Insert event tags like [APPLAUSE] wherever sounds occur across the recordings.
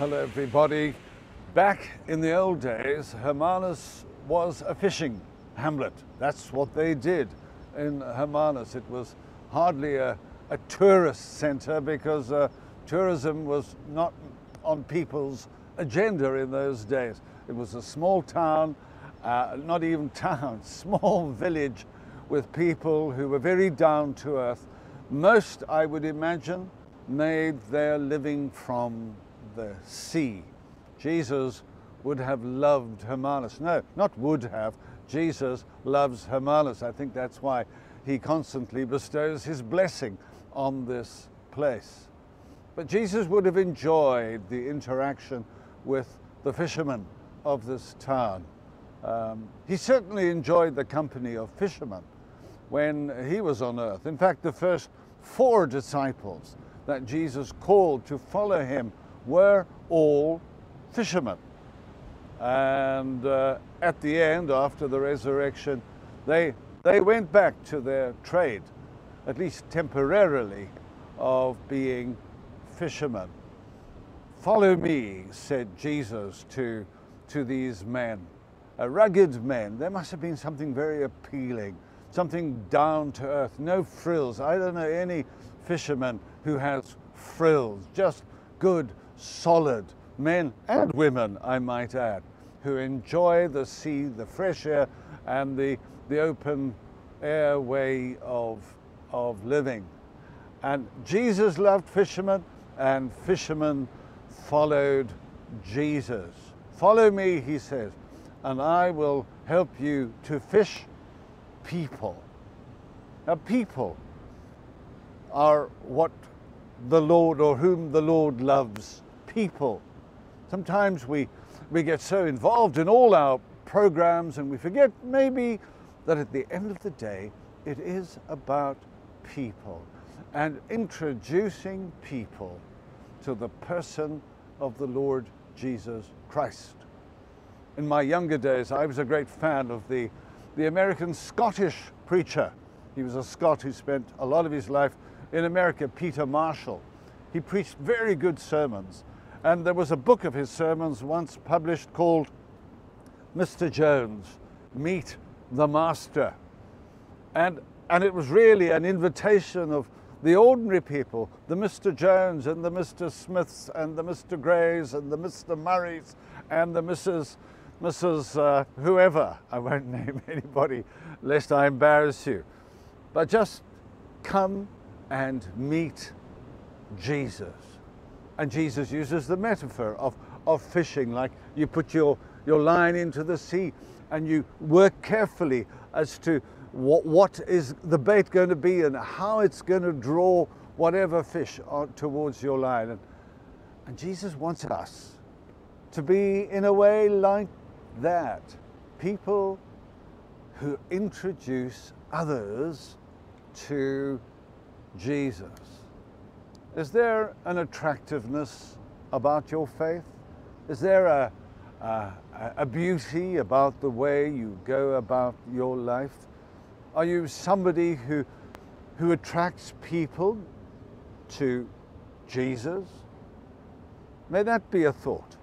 Hello, everybody. Back in the old days, Hermanus was a fishing hamlet. That's what they did in Hermanus. It was hardly a, a tourist center because uh, tourism was not on people's agenda in those days. It was a small town, uh, not even town, [LAUGHS] small village with people who were very down to earth. Most, I would imagine, made their living from the sea. Jesus would have loved Hermanus. No, not would have. Jesus loves Hermanus. I think that's why he constantly bestows his blessing on this place. But Jesus would have enjoyed the interaction with the fishermen of this town. Um, he certainly enjoyed the company of fishermen when he was on earth. In fact, the first four disciples that Jesus called to follow him were all fishermen. And uh, at the end, after the resurrection, they, they went back to their trade, at least temporarily, of being fishermen. Follow me, said Jesus to, to these men, uh, rugged men. There must have been something very appealing, something down to earth, no frills. I don't know any fisherman who has frills, just good, solid men and women, I might add, who enjoy the sea, the fresh air, and the, the open air way of, of living. And Jesus loved fishermen, and fishermen followed Jesus. Follow me, he says, and I will help you to fish people. Now, people are what the Lord or whom the Lord loves people. Sometimes we, we get so involved in all our programs and we forget maybe that at the end of the day, it is about people and introducing people to the person of the Lord Jesus Christ. In my younger days, I was a great fan of the, the American Scottish preacher. He was a Scot who spent a lot of his life in America, Peter Marshall. He preached very good sermons. And there was a book of his sermons once published called Mr. Jones, Meet the Master. And, and it was really an invitation of the ordinary people, the Mr. Jones and the Mr. Smiths and the Mr. Grays and the Mr. Murrays and the Mrs. Mrs. Uh, whoever. I won't [LAUGHS] name anybody lest I embarrass you. But just come and meet Jesus. And Jesus uses the metaphor of, of fishing, like you put your, your line into the sea and you work carefully as to what, what is the bait going to be and how it's going to draw whatever fish towards your line. And, and Jesus wants us to be, in a way, like that. People who introduce others to Jesus. Is there an attractiveness about your faith? Is there a, a, a, beauty about the way you go about your life? Are you somebody who, who attracts people to Jesus? May that be a thought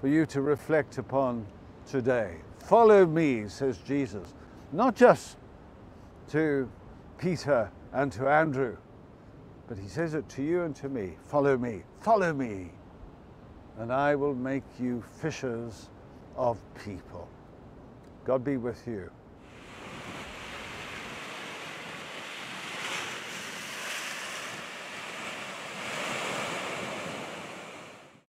for you to reflect upon today. Follow me, says Jesus, not just to Peter and to Andrew. But he says it to you and to me follow me, follow me, and I will make you fishers of people. God be with you.